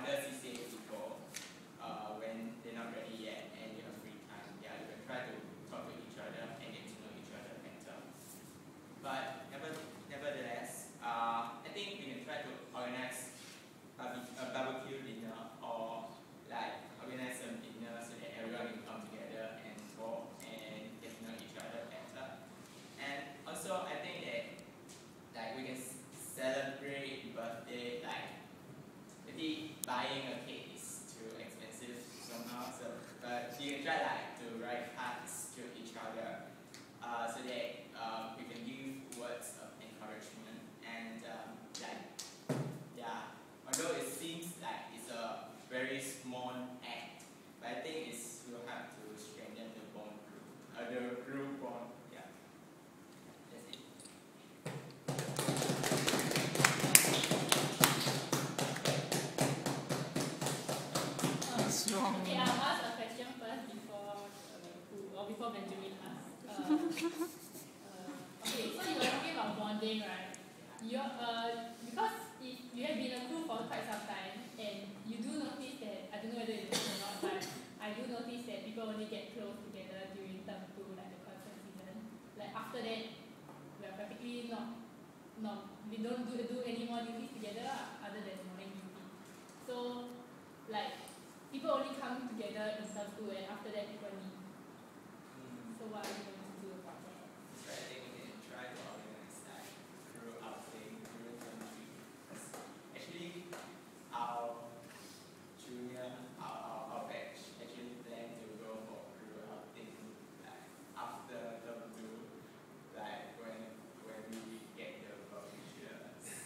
other CCA people before Benjamin asked. Uh, uh, okay, so you were talking about bonding, right? you uh, because if you have been a crew for quite some time, and you do notice that, I don't know whether you notice or not, but I do notice that people only get close together during term two, like the concert season. Like after that, we are practically not, not we don't do, do any more duties together other than morning duty. So, like, people only come together in term two, and after that,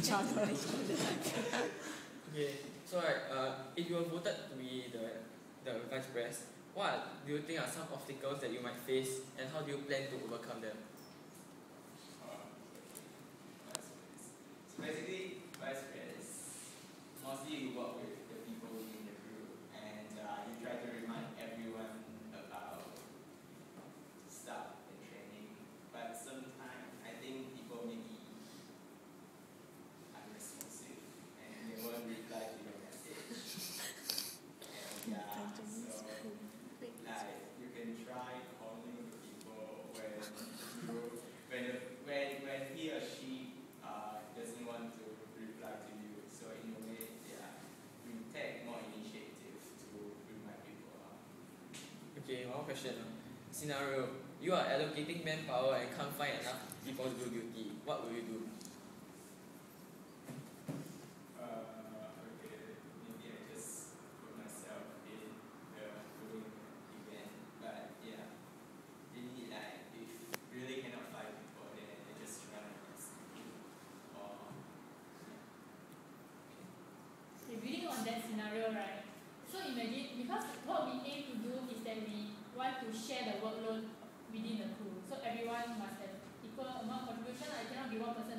okay, so right, uh, if you were voted to be the, the vice president, what do you think are some obstacles that you might face and how do you plan to overcome them? like you can try calling people when you, when when when he or she uh, doesn't want to reply to you. So in a way, yeah, you take more initiative to remind people. Up. Okay, one question. Scenario: You are allocating manpower and can't find enough people to do duty. What will you do? Imagine because what we aim to do is that we want to share the workload within the crew. So everyone must have equal amount of contribution. I cannot be one person